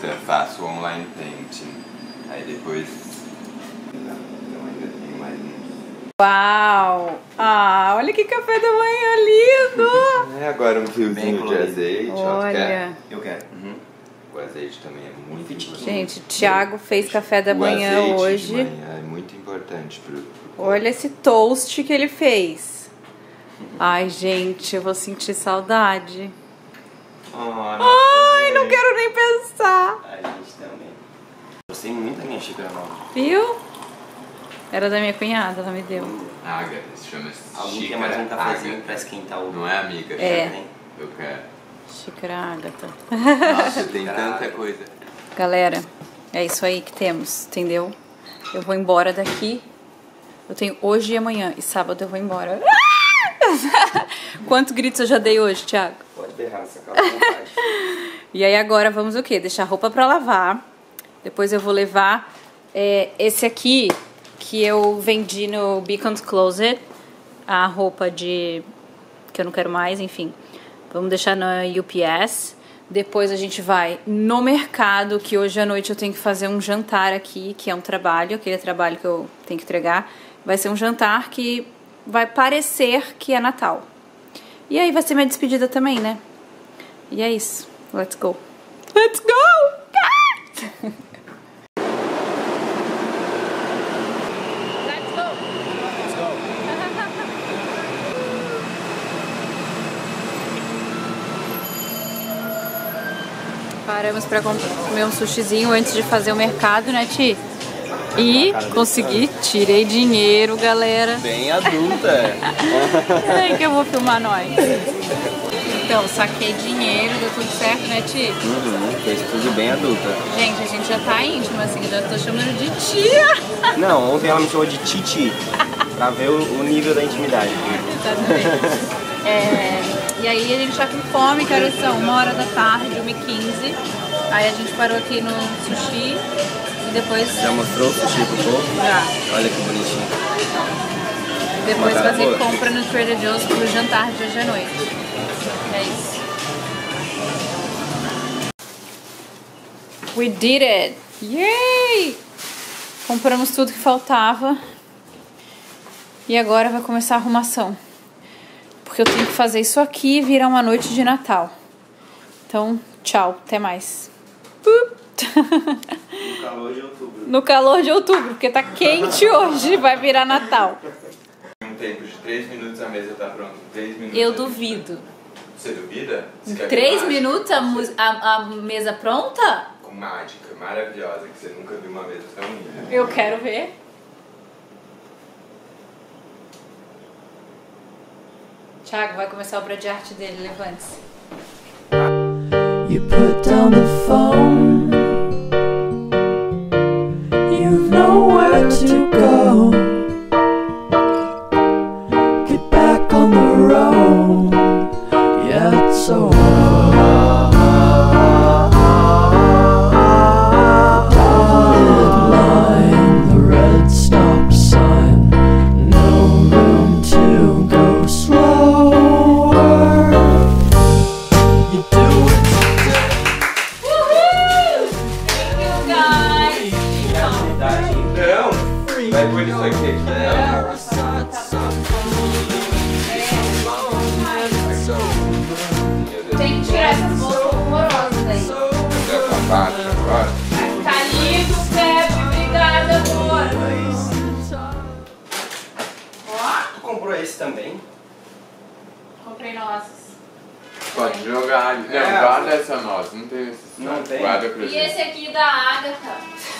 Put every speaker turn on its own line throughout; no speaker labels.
artista, faço online painting. Aí depois. Então ainda tenho mais uns.
Uau! Ah, olha que café da manhã lindo!
É, agora um fiozinho de azeite. ó?
Olha.
Eu quero.
Uhum. O azeite também é muito importante.
Gente, Thiago fez café da
O
manhã
azeite de
hoje.
manhã é muito importante pro. pro
Olha esse toast que ele fez. Ai, gente, eu vou sentir saudade. Ai, não quero nem pensar.
A gente também. Gostei muito da minha xícara nova.
Viu? Era da minha cunhada, ela me deu.
Ágata, se chama
Alguém quer
xícara
mais um cafezinho
Ágata.
pra esquentar o...
Não é amiga?
É.
Eu quero.
Xícara Ágata.
Nossa, tem tanta coisa.
Galera, é isso aí que temos, entendeu? Eu vou embora daqui. Eu tenho hoje e amanhã. E sábado eu vou embora. Quantos gritos eu já dei hoje, Thiago? E aí agora vamos o quê? Deixar a roupa pra lavar. Depois eu vou levar é, esse aqui que eu vendi no Beacon's Closet. A roupa de... que eu não quero mais, enfim. Vamos deixar na UPS. Depois a gente vai no mercado, que hoje à noite eu tenho que fazer um jantar aqui, que é um trabalho, aquele trabalho que eu tenho que entregar. Vai ser um jantar que vai parecer que é Natal. E aí vai ser minha despedida também, né? E é isso. Let's go. Let's go! Let's go. Paramos pra com- comer um sushizinho antes de fazer o mercado, né, Ti? E consegui, tirei dinheiro, galera.
Bem adulta.
Peraí que eu vou filmar nós. Então, saquei dinheiro, deu tudo certo, né, Ti?
uhum, fez tudo bem adulta.
Gente, a gente já tá íntimo, assim, já tô chamando de tia.
Não, ontem ela me chamou de Titi. Pra ver o, o nível da intimidade.
Exatamente. É, e aí a gente tá com fome, que horas são? Uma hora da tarde, 1h15. Aí a gente parou aqui no sushi e depois
Já mostrou o sushi pro povo?
já.
Olha que bonitinho.
Depois
cara
fazer
boa.
compra no Trader Joe's pro jantar de hoje à noite. É isso. We did it! Yay! Compramos tudo que faltava. E agora vai começar a arrumação. Porque eu tenho que fazer isso aqui e virar uma noite de Natal. Então, tchau, até mais.
No calor de outubro.
No calor de outubro, porque tá quente hoje, vai virar Natal.
Um tempo de 3 minutos a mesa tá pronta. 3 minutos.
Eu duvido.
Você duvida? Você ver
Três minutos a, a- a mesa pronta?
Com mágica maravilhosa que você nunca viu uma mesa tão linda.
Eu quero ver. Thiago, vai começar a obra de arte dele, levante-se.
You put down the phone.
Não
tem?
Guarda pra
E
gente.
esse aqui da Agatha.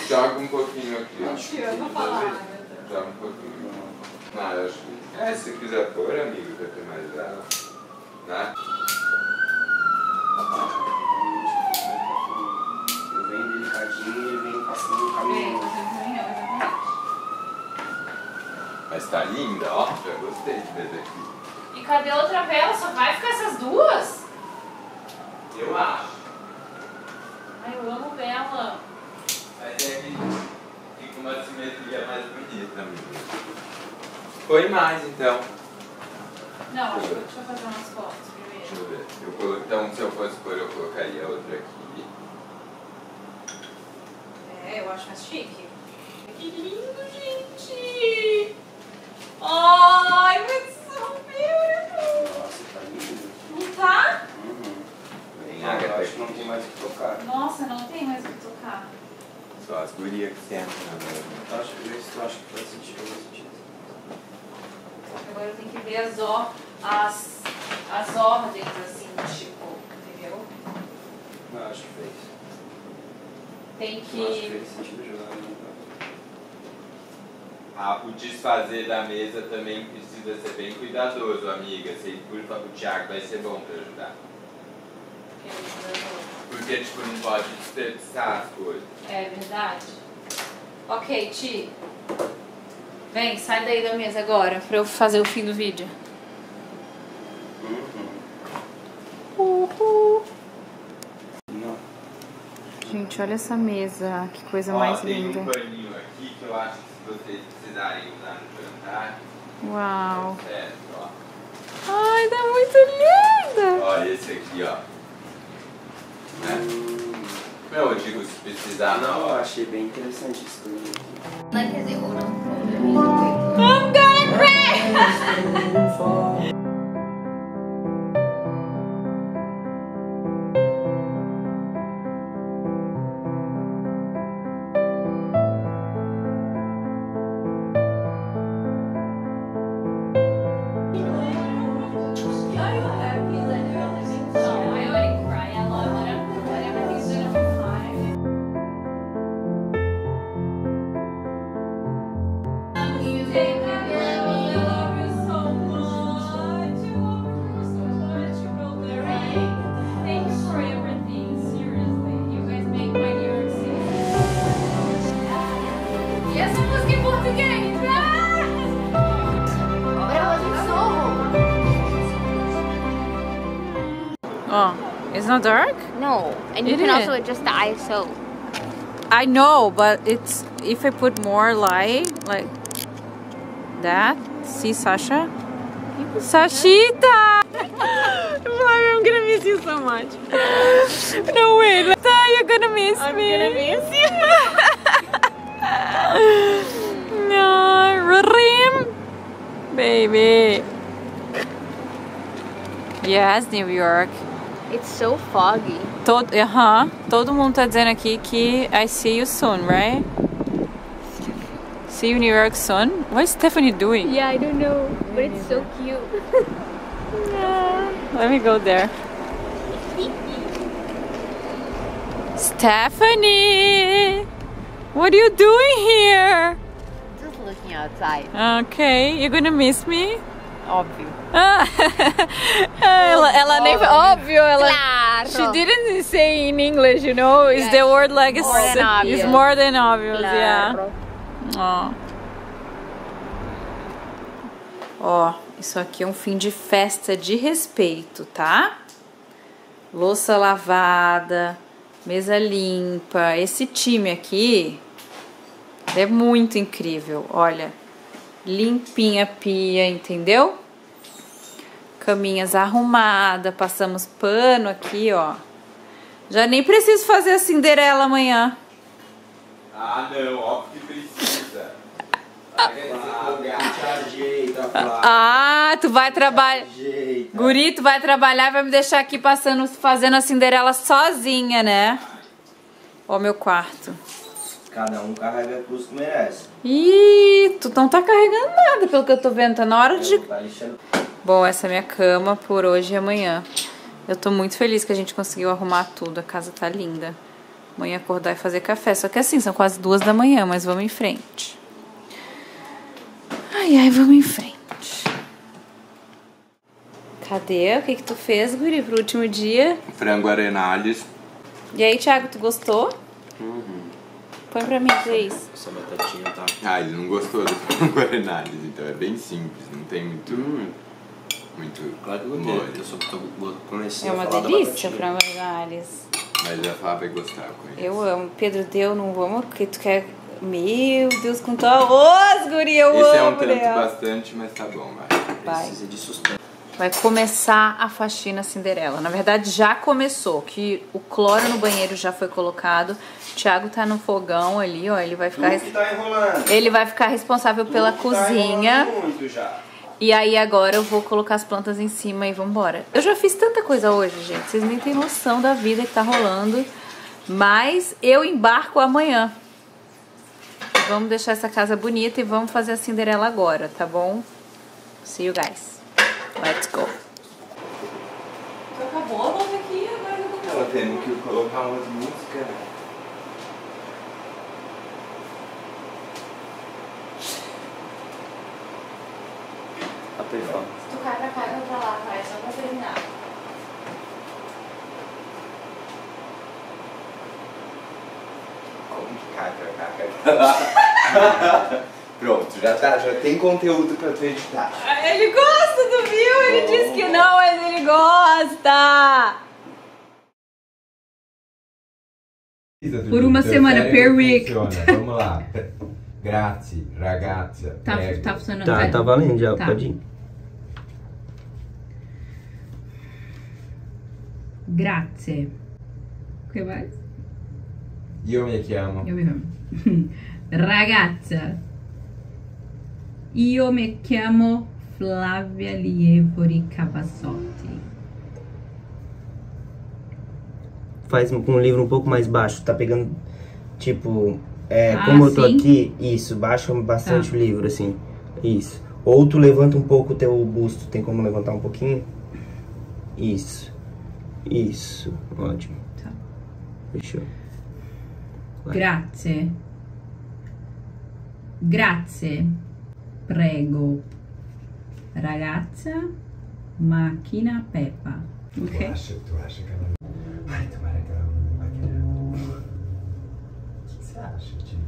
Joga um pouquinho aqui. ó.
Eu vou falar, Agatha.
Joga um pouquinho. Não, eu acho que. É, se quiser pôr, amigo, vai ter mais dela. Né?
Eu venho delicadinho e venho passando
É,
caminho.
Mas tá linda, ó. Já gostei de ver daqui.
E cadê outra vela? Só vai ficar essas duas?
Eu acho.
Ai, eu amo vela.
Mas é que fica uma simetria mais bonita. Põe mais então.
Não, acho que deixa eu fazer umas fotos
Deixa
primeiro.
eu ver. Eu colo... Então, se eu fosse pôr, eu colocaria outra aqui.
eu acho mais chique. Que lindo, gente! Ai, mas so beautiful!
Nossa, tá lindo.
Não tá?
Ah, eu acho que não tem mais o que tocar.
Nossa, não tem mais o que tocar.
Só as gurias que sentam na mesa.
Acho que isso eu acho que faz sentido, faz sentido.
Agora eu tenho que ver as, or as, as ordens, assim, tipo, entendeu?
Não, acho que fez.
Tem
Eu acho que
que.
fez sentido jogar no
Ah, o desfazer da mesa também precisa ser bem cuidadoso, amiga. Sei, por favor, o Thiago vai ser bom pra ajudar. Porque, tipo, não pode desperdiçar as coisas.
É verdade. Ok, Ti. Vem, sai daí da mesa agora pra eu fazer o fim do vídeo. Uhul.
Não.
Gente, olha essa mesa. Que coisa
Ó,
mais
tem
linda.
um paninho aqui que eu acho que se vocês precisarem usar no jantar,
Uau.
é certo, ó.
Ai, tá muito linda.
Ó, esse aqui, ó. Né? Não, eu digo se precisar,
Não,
não.
eu achei bem interessante isso também aqui.
I'm gonna cry.
Can also adjust the ISO.
I know, but it's if I put more light, like that. See, Sasha? Sashita! I'm gonna miss you so much. No way, Lata, you're gonna miss me. I'm gonna miss you. no, Rim, baby. Yes, New York.
It's so foggy.
Todo, aham, todo mundo tá dizendo aqui que I see you soon, right? See you in New York soon? What is Stephanie doing?
Yeah, I don't know, but it's so cute.
Let me go there. Stephanie! What are you doing here?
Just looking outside.
Okay, you're gonna miss me?
Óbvio.
Ah, ela, ela nem óbvio, ela
Claro.
She didn't say in English, you know. Is the word like
More than
it's
obvious.
more than obvious, yeah.
Claro.
Ó. Ó, isso aqui é um fim de festa de respeito, tá? Louça lavada, mesa limpa. Esse time aqui é muito incrível. Olha, limpinha a pia, entendeu? Caminhas arrumadas, passamos pano aqui, ó. Já nem preciso fazer a Cinderela amanhã.
Ah, não, óbvio que precisa.
Flávia.
Ah, tu vai trabalhar. Guri, tu vai trabalhar e vai me deixar aqui passando, fazendo a Cinderela sozinha, né? Ó, meu quarto.
Cada um carrega a cruz que merece.
Ih, tu não tá carregando nada, pelo que eu tô vendo. Tá na hora de. Bom, essa é a minha cama por hoje e amanhã. Eu tô muito feliz que a gente conseguiu arrumar tudo. A casa tá linda. Amanhã acordar e fazer café. Só que assim, são quase duas da manhã, mas vamos em frente. Ai, ai, vamos em frente. Cadê? O que que tu fez, Guri, pro último dia?
Frango arenales.
E aí, Thiago, tu gostou? Põe pra mim, please.
Essa batatinha tá.
Ah, ele não gostou do frango arenales, então é bem simples, não tem muito.
Hum,
muito
claro que eu gostei. Eu só tô comecei
É
a
uma delícia frango arenales.
Mas a Fá vai gostar com ele.
Eu amo. Pedro, deu, não vamos, porque tu quer... Meu Deus, com tua arroz, guri, eu
Esse é um
amo,
tanto bastante, mas tá bom, vai.
Vai.
Precisa de sustento.
vai começar a faxina Cinderela. Na verdade, já começou, que o cloro no banheiro já foi colocado. O Thiago tá no fogão ali, ó, ele vai ficar
tá enrolando.
ele vai ficar responsável pela
Tu tá
cozinha.
enrolando muito já.
E aí agora eu vou colocar as plantas em cima e vambora. Eu já fiz tanta coisa hoje, gente. Vocês nem têm noção da vida que tá rolando. Mas eu embarco amanhã. Vamos deixar essa casa bonita e vamos fazer a Cinderela agora, tá bom? See you guys. Let's go. Acabou a aqui, agora eu vou
Ela tendo que colocar umas músicas.
Pegando.
Se tu cai pra cá, eu vou pra lá, vai, só pra terminar.
Como que cai pra cá, cai pra lá? Pronto, já, tá, já tem conteúdo pra tu editar.
Ah, Ele gosta do Viu, ele disse que não, mas ele gosta! Por uma semana per week.
Vamos lá. Grazie, ragazza.
Tá,
prego.
tá funcionando.
Tá, tá valendo já,
Tá.
pode ir.
Grazie. O que mais?
Io mi chiamo.
Eu me amo. Ragazza. Io me chiamo Flavia Lievori Cavassotti.
Faz com um livro um pouco mais baixo, tá pegando, tipo, é,
Ah,
como eu tô
sim?
aqui, isso, baixa bastante
Tá.
o livro, assim, isso. Ou tu levanta um pouco o teu busto, tem como levantar um pouquinho? Isso, isso, ótimo.
Tá.
Fechou. Vai.
Grazie. Grazie. Prego. Ragazza. Macchina Peppa.
Tu
Ok?
acha, tu acha que ela. Ai, tomara que ela não vai querer. O que que você acha, tio?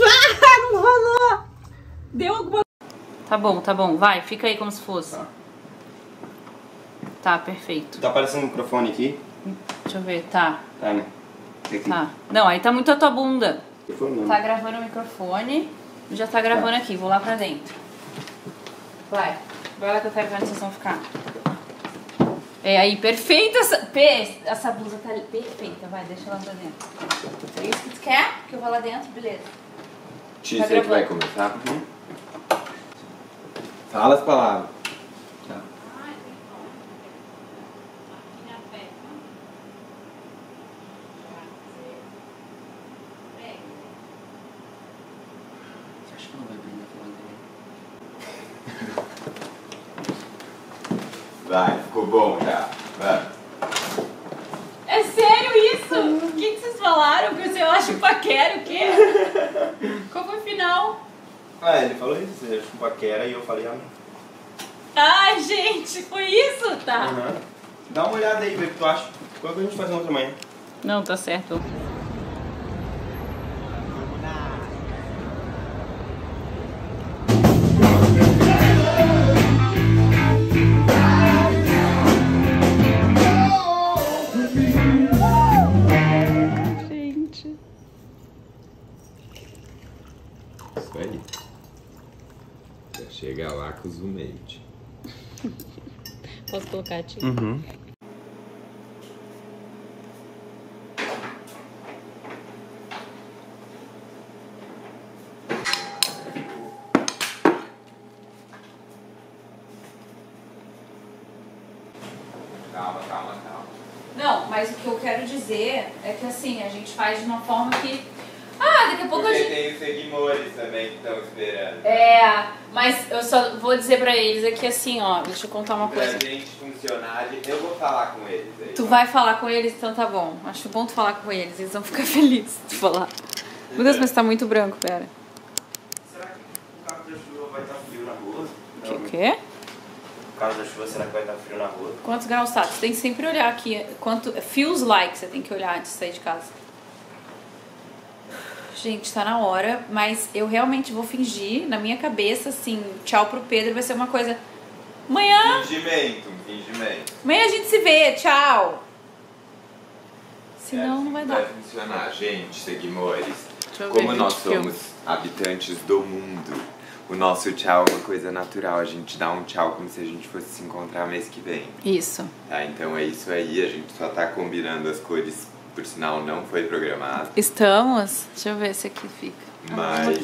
Ah, não rolou! Deu alguma Tá bom, tá bom. Vai, fica aí como se fosse.
Tá.
Tá, perfeito.
Tá aparecendo o microfone aqui?
Deixa eu ver. Tá,
Tá, né? Que-
tá. Não, aí tá muito a tua bunda.
Não.
Tá gravando o microfone. Já tá gravando aqui. Vou lá pra dentro. Vai. Vai lá que eu quero ver onde vocês vão ficar. É aí, perfeita essa... Essa blusa tá perfeita. Vai, deixa lá pra dentro. É isso que tu quer? Que eu vou lá dentro? Beleza.
Tio,
Tá
que vai começar? Fala as palavras.
Acho que não vai brilhar
Vai, ficou bom já. Vai.
É sério isso? O que, que vocês falaram? Que eu acho paquera, o quê? Qual foi o final?
Ah, ele falou isso, eu acho que paquera e eu falei, ah,
Ai, gente, foi isso? Tá.
Aham. Dá uma olhada aí, vê o que tu acha. Qual que a gente faz na outra manhã?
Não, tá certo. Gente.
Isso aí. Já chega lá com os mate.
Posso colocar, tio?
Uhum.
Calma, calma, calma.
Não, mas o que eu quero dizer é que assim, a gente faz de uma forma que. Ah, daqui a pouco a
Porque
gente.
tem os seguidores também que estão esperando.
É, mas eu só vou dizer pra eles aqui assim, ó, deixa eu contar uma
Pra
coisa.
gente funcionar, eu vou falar com eles aí.
Tu vai falar com eles, então tá bom. Acho bom tu falar com eles, eles vão ficar felizes de tu falar. Meu Deus, mas tá muito branco, pera.
Será que causa da chuva vai estar frio na rua?
O quê?
Por causa da chuva, será que vai estar frio na rua?
Quantos graus tá? Você tem que sempre olhar aqui. Quanto. Feels like você tem que olhar antes de sair de casa. Gente, tá na hora, mas eu realmente vou fingir, na minha cabeça, assim, tchau pro Pedro vai ser uma coisa. Amanhã,
Fingimento, fingimento.
amanhã a gente se vê, tchau.
É
Senão
assim
não vai dar.
Vai funcionar, gente,
eu
Como nós somos habitantes do mundo, o nosso tchau é uma coisa natural. A gente dá um tchau como se a gente fosse se encontrar mês que vem.
Isso.
Tá? Então é isso aí, a gente só tá combinando as cores, por sinal não foi programado.
Estamos. Deixa eu ver se aqui fica.
Mas,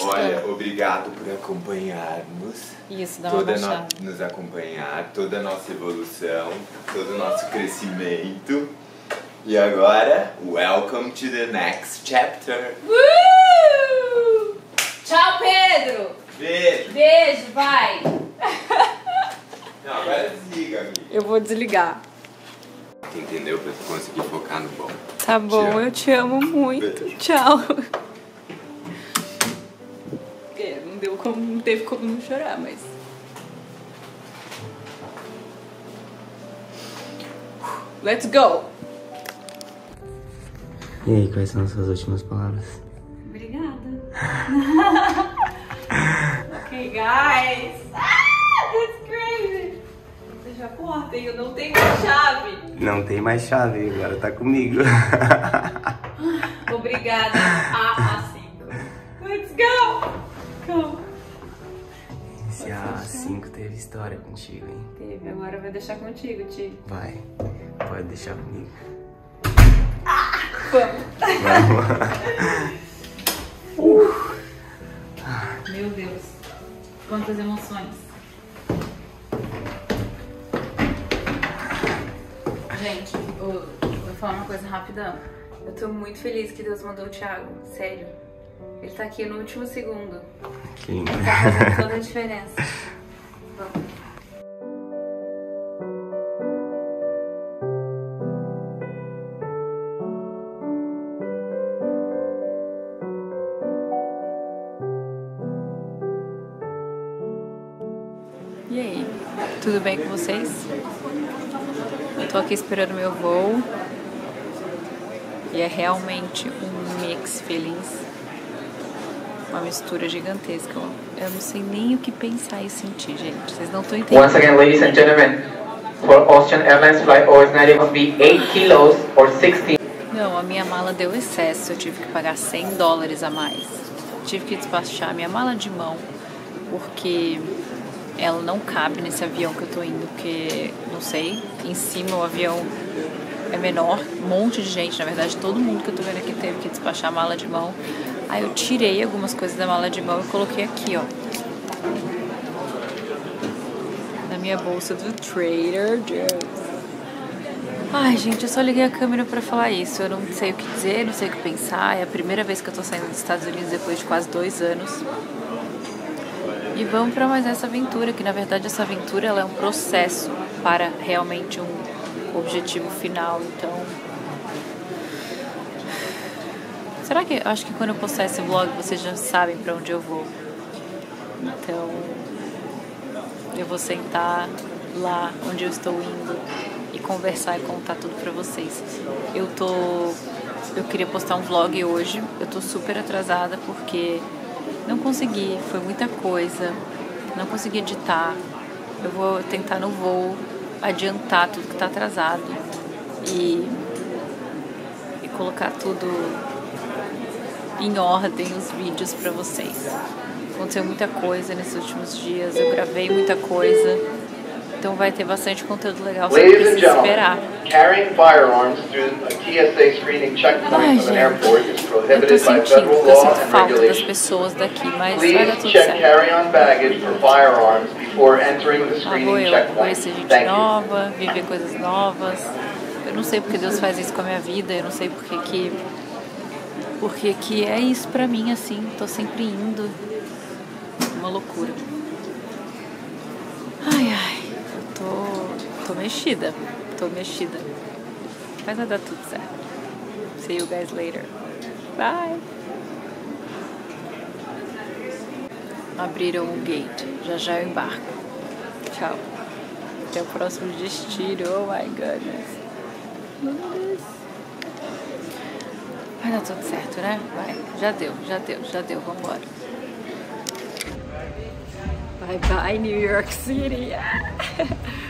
olha, obrigado por acompanharmos.
Isso, dá uma
toda no- nos acompanhar, toda a nossa evolução, todo o nosso crescimento. E agora, welcome to the next chapter.
Uh! Tchau, Pedro!
Beijo!
Beijo, vai!
Não, agora desliga, amigo.
Eu vou desligar.
Entendeu? Pra tu conseguir focar no bom.
Tá bom,
amo.
eu te amo muito.
Beijo.
Tchau. É, não deu como, não teve como não chorar, mas. Let's go!
E aí, quais são as suas últimas palavras?
Obrigada. ok, guys. Ah, that's crazy. Fecha a porta e eu não tenho chave.
Não tem mais chave, agora tá comigo.
Obrigada a A5. Let's go! Come.
Esse A5 teve história contigo, hein?
Teve, agora vai deixar contigo, Ti.
Vai, pode deixar comigo.
Vamos.
Vamos.
Meu Deus. Quantas emoções. Gente, eu vou falar uma coisa rápida. Eu tô muito feliz que Deus mandou o Thiago. Sério. Ele tá aqui no último segundo.
Que lindo.
Tá fazendo toda a diferença. Vamos. E aí, tudo bem com vocês? Eu tô aqui esperando meu voo. E é realmente um mix feliz. Uma mistura gigantesca. Eu não sei nem o que pensar e sentir, gente. Vocês não estão entendendo.
Once again, ladies and gentlemen, for Austrian Airlines flight OS90 must be 8 kilos or 16
Não, a minha mala deu excesso. Eu tive que pagar 100 dólares a mais. Tive que despachar a minha mala de mão porque ela não cabe nesse avião que eu tô indo, porque não sei, em cima o avião é menor, um monte de gente, na verdade todo mundo que eu tô vendo aqui teve que despachar a mala de mão. Aí eu tirei algumas coisas da mala de mão e coloquei aqui, ó. Na minha bolsa do Trader Joe's. Ai, gente, eu só liguei a câmera pra falar isso. Eu não sei o que dizer, não sei o que pensar. É a primeira vez que eu tô saindo dos Estados Unidos depois de quase dois anos. E vamos para mais essa aventura, que na verdade essa aventura ela é um processo para realmente um objetivo final. Então, será que acho que quando eu postar esse vlog vocês já sabem para onde eu vou? Então, eu vou sentar lá onde eu estou indo e conversar e contar tudo pra vocês. Eu tô eu queria postar um vlog hoje. Eu tô super atrasada porque não consegui, foi muita coisa. Não consegui editar. Eu vou tentar no voo adiantar tudo que tá atrasado e e colocar tudo em ordem os vídeos pra vocês. Aconteceu muita coisa nesses últimos dias, eu gravei muita coisa. Então vai ter bastante conteúdo legal, você precisa esperar.
carrying firearms through a TSA screening checkpoint of an airport is prohibited by federal law and regulations.
pessoas daqui, mas vai dar
Please check carry-on baggage for firearms before entering the
Ah,
screening checkpoint.
conhecer gente nova, viver coisas novas. Eu não sei porque Deus faz isso com a minha vida, eu não sei porque que. Porque que é isso pra mim, assim, tô sempre indo. Uma loucura. Ai, ai, eu tô. mexida. Tô mexida. Mas vai dar tudo certo. See you guys later. Bye! Abriram o gate. Já já eu embarco. Tchau. Até o próximo destino. Oh my goodness. Vai dar tudo certo, né? Vai. Já deu, já deu, já deu. Vambora. Bye bye, New York City.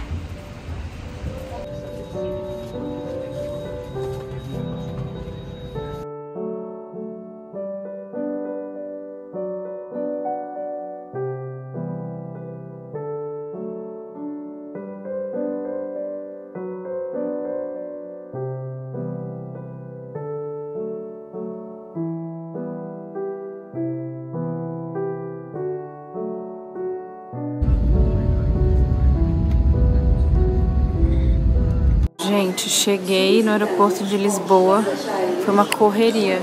Gente, cheguei no aeroporto de Lisboa. Foi uma correria.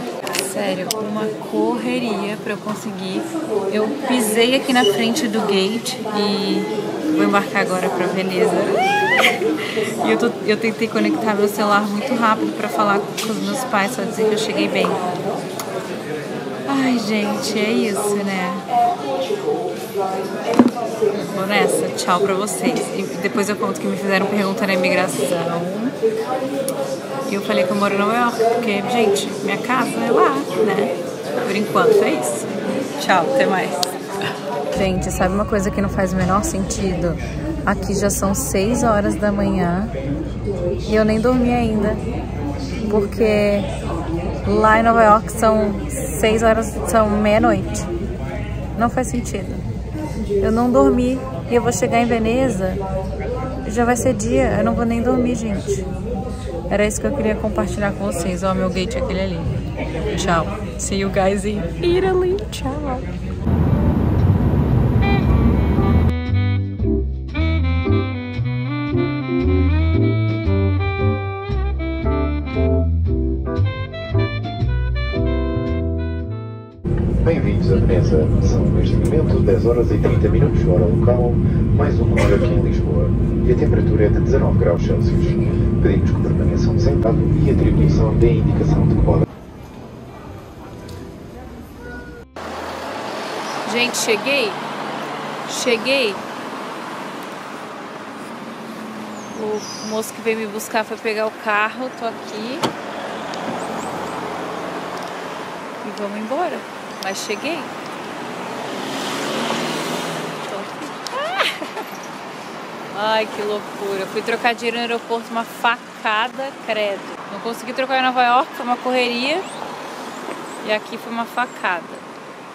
Sério, uma correria pra eu conseguir. Eu pisei aqui na frente do gate e vou embarcar agora pra Veneza. E eu, tô- eu tentei conectar meu celular muito rápido pra falar com os meus pais, só dizer que eu cheguei bem. Ai, gente, é isso, né? Nessa. Tchau pra vocês. E depois eu conto que me fizeram pergunta na imigração. E eu falei que eu moro em Nova York, porque, gente, minha casa é lá, né? Por enquanto é isso. Tchau, até mais. Gente, sabe uma coisa que não faz o menor sentido? Aqui já são 6 horas da manhã e eu nem dormi ainda. Porque lá em Nova York são 6 horas, são meia-noite. Não faz sentido. Eu não dormi e eu vou chegar em Veneza já vai ser dia. Eu não vou nem dormir, gente. Era isso que eu queria compartilhar com vocês. Ó, meu gate é aquele ali. Tchau. See you guys in Italy. Tchau.
Momento 10 horas e 30 minutos hora local, mais uma hora aqui em Lisboa. E a temperatura é de 19 graus Celsius. Pedimos que permaneçam sentados e a tripulação dê indicação de que podem
Gente, cheguei. Cheguei. O moço que veio me buscar foi pegar o carro. Tô aqui. E vamos embora. Mas cheguei. Tô aqui. Ah! Ai, que loucura. Fui trocar dinheiro no aeroporto, uma facada, credo. Não consegui trocar em Nova York, foi uma correria. E aqui foi uma facada.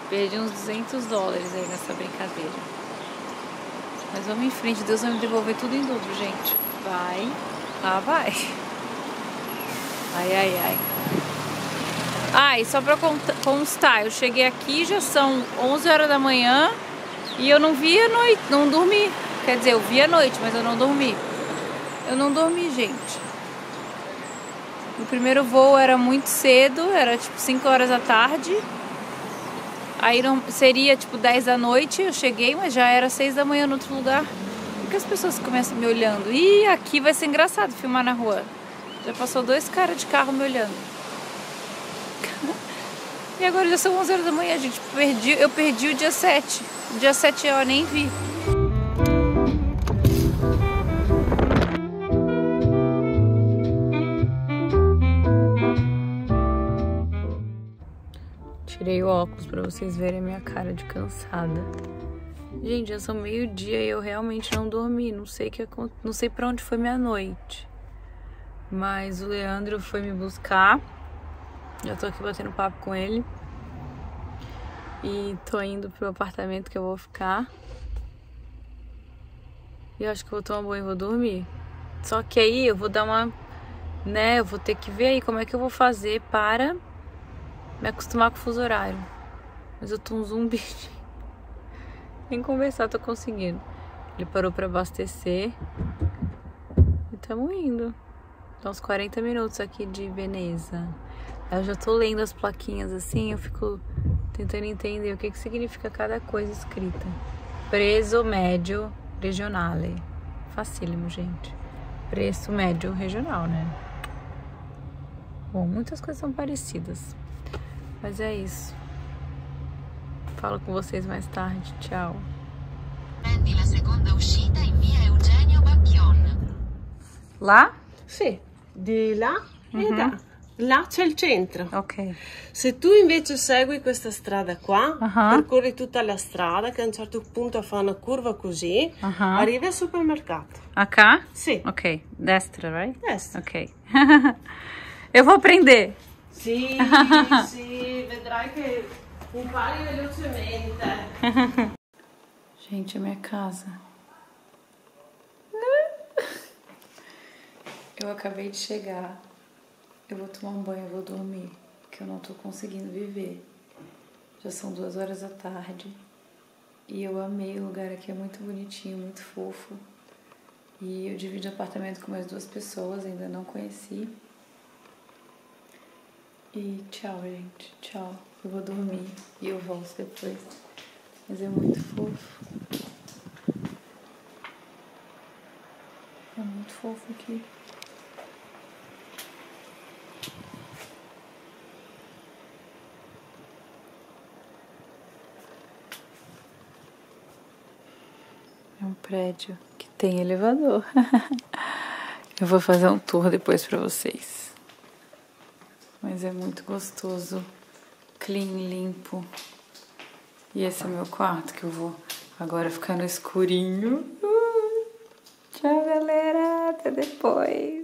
Perdi uns 200 dólares aí nessa brincadeira. Mas vamos em frente, Deus vai me devolver tudo em dobro, gente. Vai, lá vai. Ai, ai, ai. Ah, e só pra constar, eu cheguei aqui, já são 11 horas da manhã e eu não vi a noite, não dormi. Quer dizer, eu vi a noite, mas eu não dormi. Eu não dormi, gente. O primeiro voo era muito cedo, era tipo 5 horas da tarde. Aí não, seria tipo 10 da noite, eu cheguei, mas já era 6 da manhã no outro lugar. Por que as pessoas começam me olhando? Ih, aqui vai ser engraçado filmar na rua. Já passou dois caras de carro me olhando. E agora já são 11 horas da manhã, gente. Perdi, eu perdi o dia 7. O dia 7 eu nem vi. Tirei o óculos pra vocês verem a minha cara de cansada. Gente, já são meio-dia e eu realmente não dormi. Não sei que não sei para onde foi minha noite. Mas o Leandro foi me buscar. Já tô aqui batendo papo com ele. E tô indo pro apartamento que eu vou ficar. E acho que vou tomar banho e vou dormir. Só que aí eu vou dar uma. Né, eu vou ter que ver aí como é que eu vou fazer para me acostumar com o fuso horário. Mas eu tô um zumbi. Nem conversar tô conseguindo. Ele parou pra abastecer. E tamo indo. Dá uns 40 minutos aqui de Veneza. Eu já tô lendo as plaquinhas assim, eu fico tentando entender o que, que significa cada coisa escrita. Preço médio regionale. Facílimo, gente. Preço médio regional, né? Bom, muitas coisas são parecidas. Mas é isso. Falo com vocês mais tarde. Tchau. Lá?
Sì, di là e da. Là c'è il centro.
Ok.
Se tu invece segui questa strada qua,
Ah.
percorri tutta la strada che a un certo punto fa una curva così,
Ah.
arrivi al supermercato.
Acá?
Sì.
Ok. Destra, right?
Destra.
Ok. Eu vou aprender.
Sì, sì, vedrai che impari velocemente.
Gente, a minha casa. Eu acabei de chegar. Eu vou tomar um banho, eu vou dormir. Que eu não tô conseguindo viver. Já são duas horas da tarde. E eu amei o lugar aqui, é muito bonitinho, muito fofo. E eu divido apartamento com mais duas pessoas, ainda não conheci. E tchau, gente. Tchau. Eu vou dormir e eu volto depois. Mas é muito fofo. É muito fofo aqui. É um prédio que tem elevador. Eu vou fazer um tour depois pra vocês. É muito gostoso, clean, limpo. E esse é meu quarto que eu vou agora ficar no escurinho. Uh! Tchau, galera. Até depois.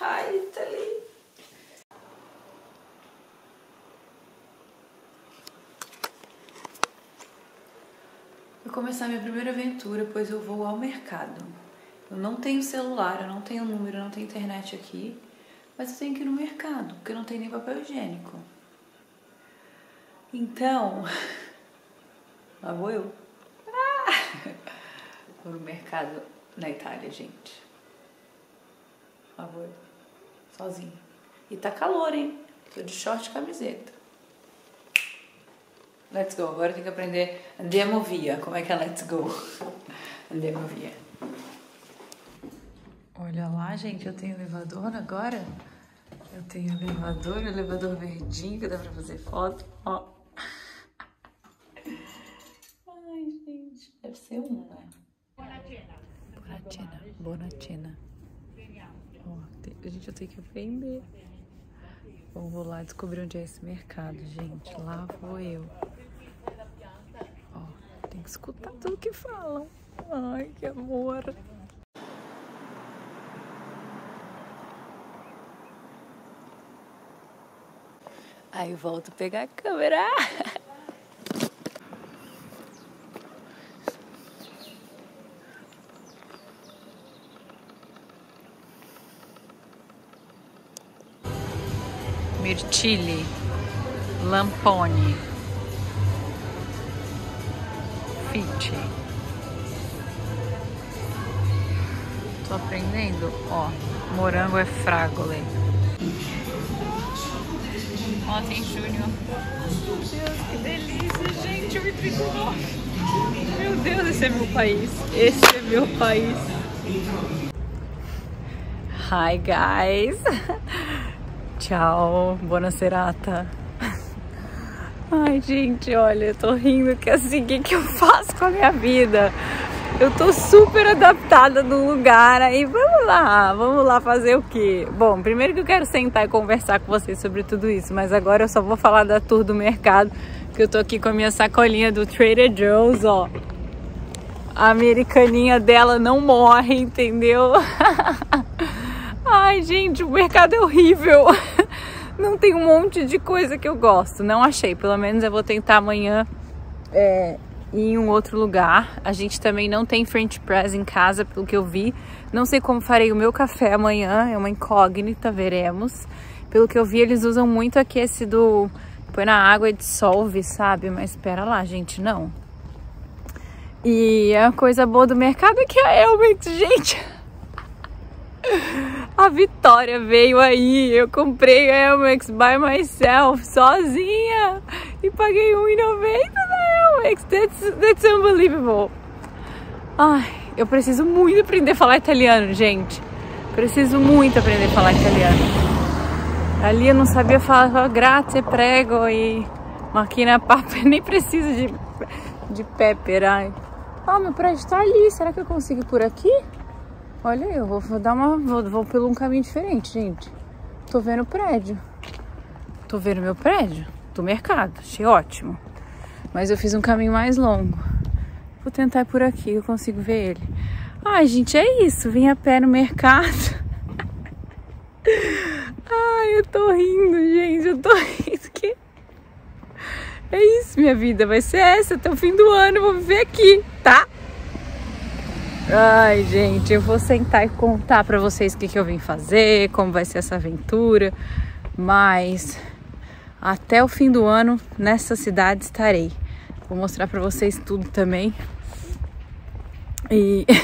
Ai, tá ali. Vou começar minha primeira aventura, pois eu vou ao mercado. Eu não tenho celular, eu não tenho número, eu não tenho internet aqui, mas eu tenho que ir no mercado, porque não tem nem papel higiênico. Então, lá vou eu. Ah! Vou no mercado na Itália, gente. Lá vou eu, sozinha. E tá calor, hein? Tô de short e camiseta. Let's go. Agora eu tenho que aprender Andemovia. Como é que é let's go? Andemovia. Olha lá, gente, eu tenho elevador agora. Eu tenho elevador, elevador verdinho que dá pra fazer foto. Ó. Ai, gente, deve ser um, né? Bonatina, Bonatina. Ó, tem- gente, eu tenho que aprender. Bom, vou lá descobrir onde é esse mercado, gente. Lá vou eu. Escutar tudo que falam. Ai, que amor. Aí eu volto pegar a câmera. Mirtilli, Lampone, Fitte. Tô aprendendo, ó. Morango é fragole. Ó, tem Júnior. Meu Deus, que delícia, gente. Me tricolor. Meu Deus, esse é meu país. Esse é meu país. Hi, guys. Tchau, buona serata. Ai, gente, olha, eu tô rindo que assim, o que, que eu faço com a minha vida? Eu tô super adaptada no lugar, aí vamos lá, vamos lá fazer o quê? Bom, primeiro que eu quero sentar e conversar com vocês sobre tudo isso, mas agora eu só vou falar da tour do mercado, que eu tô aqui com a minha sacolinha do Trader Joe's, ó. A americaninha dela não morre, entendeu? Ai, gente, o mercado é horrível. Não tem um monte de coisa que eu gosto. Não achei. Pelo menos eu vou tentar amanhã é, ir em um outro lugar. A gente também não tem French press em casa, pelo que eu vi. Não sei como farei o meu café amanhã. É uma incógnita, veremos. Pelo que eu vi, eles usam muito aqui esse do... Põe na água e dissolve, sabe? Mas espera lá, gente, não. E a coisa boa do mercado é que a Elmex, gente... A Vitória veio aí, eu comprei a Elmex by myself, sozinha, e paguei R$1,90 na Elmex. That's, that's unbelievable. Ai, eu preciso muito aprender a falar italiano, gente. Preciso muito aprender a falar italiano. Ali eu não sabia falar grazie, prego e máquina papa, nem preciso de, de pepper. Ah, meu prédio tá ali, será que eu consigo ir por aqui? Olha, eu vou, vou dar uma. Vou, vou pelo um caminho diferente, gente. Tô vendo o prédio. Tô vendo meu prédio do mercado. Achei ótimo. Mas eu fiz um caminho mais longo. Vou tentar por aqui, eu consigo ver ele. Ai, gente, é isso. Vim a pé no mercado. Ai, eu tô rindo, gente. Eu tô rindo. Que... É isso, minha vida. Vai ser essa até o fim do ano. Vou viver aqui, tá? Ai, gente, eu vou sentar e contar pra vocês o que, que eu vim fazer, como vai ser essa aventura. Mas Até o fim do ano, nessa cidade estarei. Vou mostrar pra vocês tudo também. E.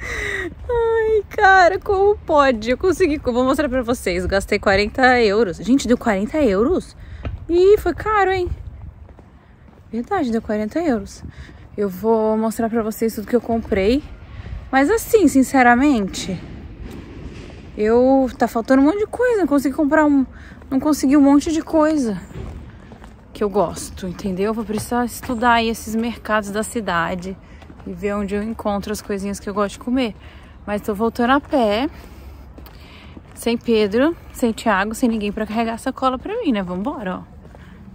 Ai, cara, como pode? Eu consegui. eu Vou mostrar pra vocês. Gastei 40 euros. Gente, deu 40 euros? Ih, foi caro, hein? Verdade, deu 40 euros. Eu vou mostrar pra vocês tudo que eu comprei. Mas assim, sinceramente, eu tá faltando um monte de coisa. Não consegui comprar um, não consegui um monte de coisa que eu gosto, entendeu? Vou precisar estudar aí esses mercados da cidade e ver onde eu encontro as coisinhas que eu gosto de comer. Mas tô voltando a pé, sem Pedro, sem Thiago, sem ninguém pra carregar a sacola pra mim, né? Vambora, ó.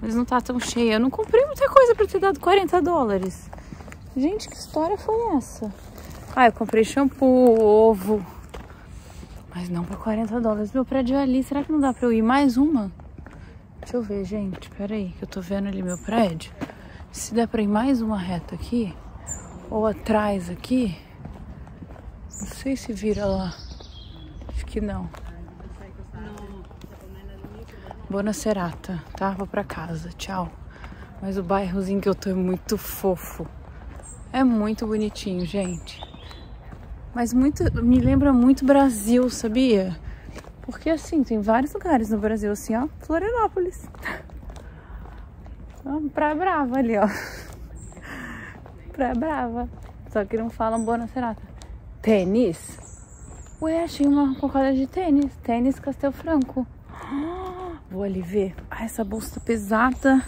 Mas não tá tão cheia. Eu não comprei muita coisa pra ter dado 40 dólares. Gente, que história foi essa? Ah, eu comprei shampoo, ovo. Mas não por 40 dólares. Meu prédio é ali. Será que não dá pra eu ir mais uma? Deixa eu ver, gente. Pera aí, que eu tô vendo ali meu prédio. Se der pra ir mais uma reta aqui, ou atrás aqui, não sei se vira lá. Acho que não. Bona Serata, tá? Vou pra casa. Tchau. Mas o bairrozinho que eu tô é muito fofo. É muito bonitinho, gente. Mas muito, me lembra muito Brasil, sabia? Porque assim, tem vários lugares no Brasil, assim, ó. Florianópolis. Praia Brava ali, ó. Praia Brava. Só que não falam Bona Serata. Tênis? Ué, achei uma cocada de tênis. Tênis Castel Franco. Vou ali ver. Ah, essa bolsa pesada.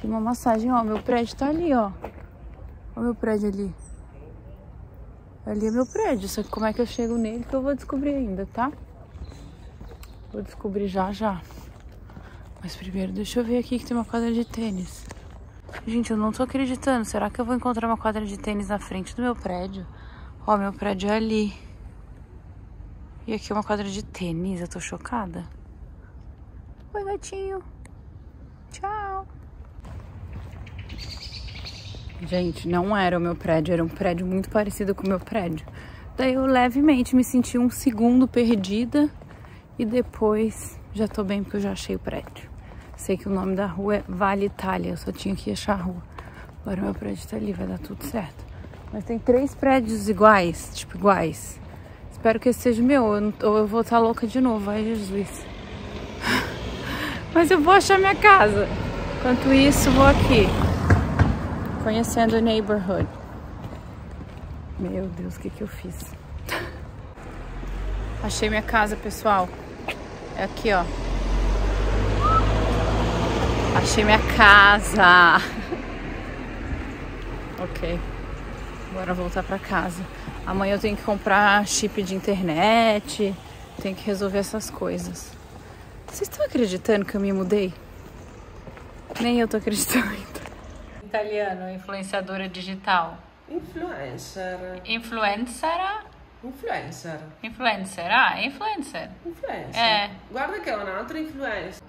Tem uma massagem, ó. Meu prédio tá ali, ó. Olha meu prédio ali. Ali é meu prédio, só que como é que eu chego nele que eu vou descobrir ainda, tá? Vou descobrir já já. Mas primeiro deixa eu ver aqui que tem uma quadra de tênis. Gente, eu não tô acreditando. Será que eu vou encontrar uma quadra de tênis na frente do meu prédio? Ó, meu prédio é ali. E aqui é uma quadra de tênis. Eu tô chocada. Oi, gatinho. Tchau. Gente, não era o meu prédio, era um prédio muito parecido com o meu prédio. Daí eu levemente me senti um segundo perdida e depois já tô bem porque eu já achei o prédio. Sei que o nome da rua é Vale Itália, eu só tinha que achar a rua. Agora meu prédio tá ali, vai dar tudo certo. Mas tem três prédios iguais, tipo iguais. Espero que esse seja meu, ou eu, vou estar louca de novo, ai Jesus. Mas eu vou achar minha casa. Enquanto isso, vou aqui conhecendo o neighborhood. Meu Deus, o que que eu fiz? Achei minha casa, pessoal. É aqui, ó. Achei minha casa. ok. Bora voltar pra casa. Amanhã eu tenho que comprar chip de internet. Tenho que resolver essas coisas. Vocês estão acreditando que eu me mudei? Nem eu tô acreditando ainda. Italiano, influenciadora digital.
Influencer.
Influencer?
Influencer.
Influencer, ah, influencer.
Influencer.
É.
Guarda che è un altro influencer.